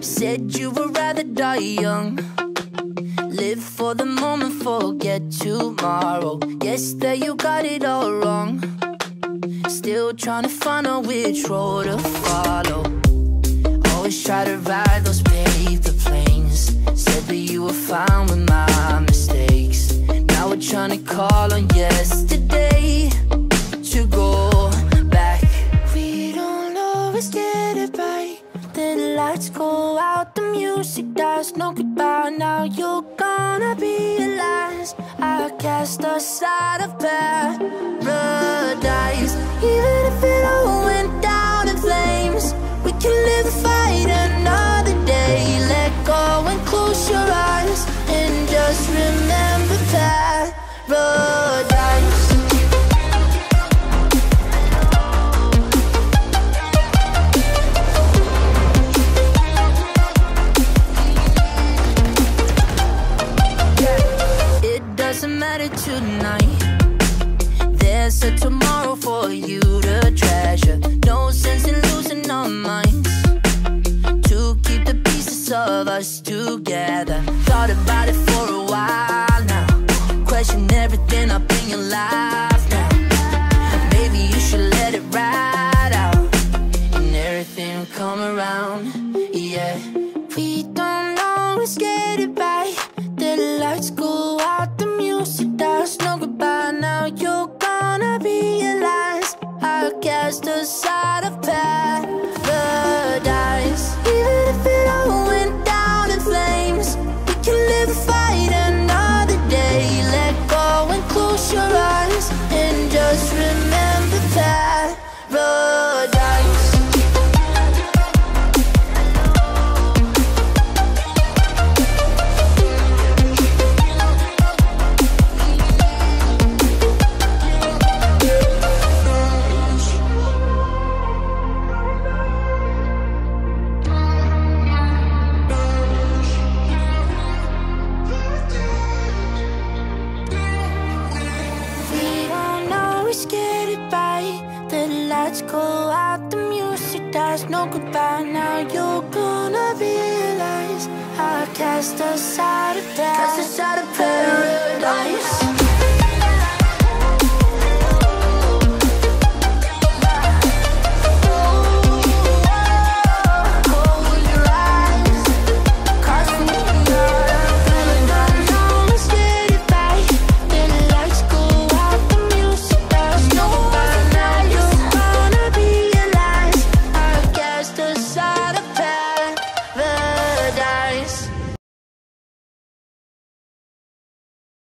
Said you would rather die young. Live for the moment, forget tomorrow. Guess that you got it all wrong. Still trying to find out which road to follow. Always try to ride those paper planes. Said that you were fine with my mistakes. Now we're trying to call on yesterday lights go out, the music dies. No goodbye, now you're gonna be realize I cast aside of paradise. Even if it all There's a tomorrow for you to treasure. No sense in losing our minds. To keep the pieces of us together. Thought about it for a while now. Question everything now. Maybe you should let it ride out. And everything come around. Yeah. We Lights go out, the music dies. No goodbye, now you're gonna realize I cast aside of paradise. Cast aside of paradise.